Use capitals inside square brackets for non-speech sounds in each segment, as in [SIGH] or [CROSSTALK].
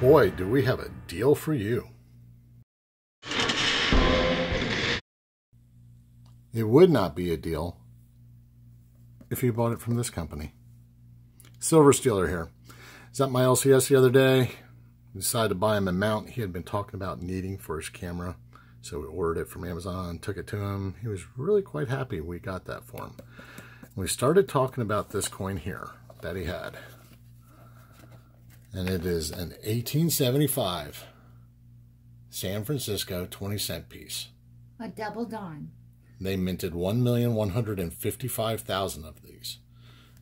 boy, do we have a deal for you. It would not be a deal if you bought it from this company. Silver Steeler here. Is at my LCS the other day. Decided to buy him a mount he had been talking about needing for his camera. So we ordered it from Amazon, took it to him. He was really quite happy we got that for him. We started talking about this coin here that he had. And it is an 1875 San Francisco 20 cent piece. A double dime. They minted 1,155,000 of these.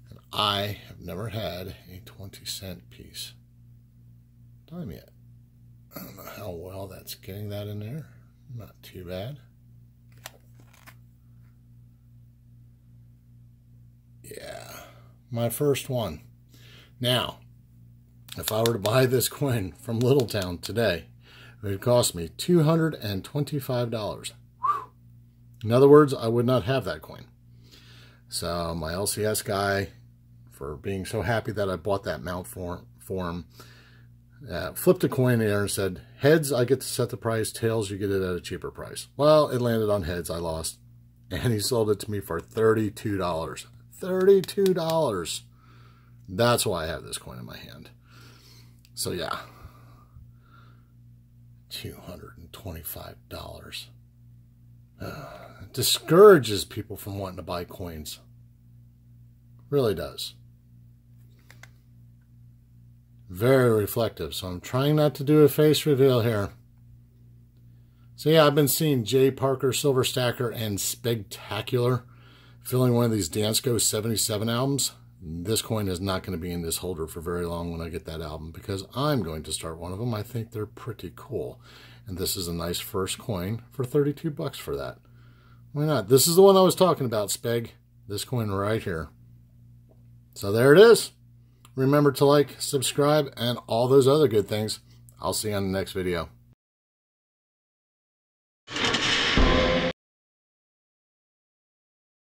And I have never had a 20 cent piece dime yet. I don't know how well that's getting that in there. Not too bad. Yeah, my first one. Now, if I were to buy this coin from Littleton today, it would cost me $225. In other words, I would not have that coin. So my LCS guy, for being so happy that I bought that mount for, for him, uh, flipped a coin there and said, heads, I get to set the price. Tails, you get it at a cheaper price. Well, it landed on heads. I lost. And he sold it to me for $32. $32. That's why I have this coin in my hand. So yeah, $225. Uh, [SIGHS] discourages people from wanting to buy coins. Really does. Very reflective. So I'm trying not to do a face reveal here. So yeah, I've been seeing Jay Parker, Silver Stacker, and Spectacular filling one of these Dansco 77 albums. This coin is not going to be in this holder for very long when I get that album because I'm going to start one of them. I think they're pretty cool. And this is a nice first coin for 32 bucks for that. Why not? This is the one I was talking about, Speg. This coin right here. So there it is. Remember to like, subscribe, and all those other good things. I'll see you on the next video.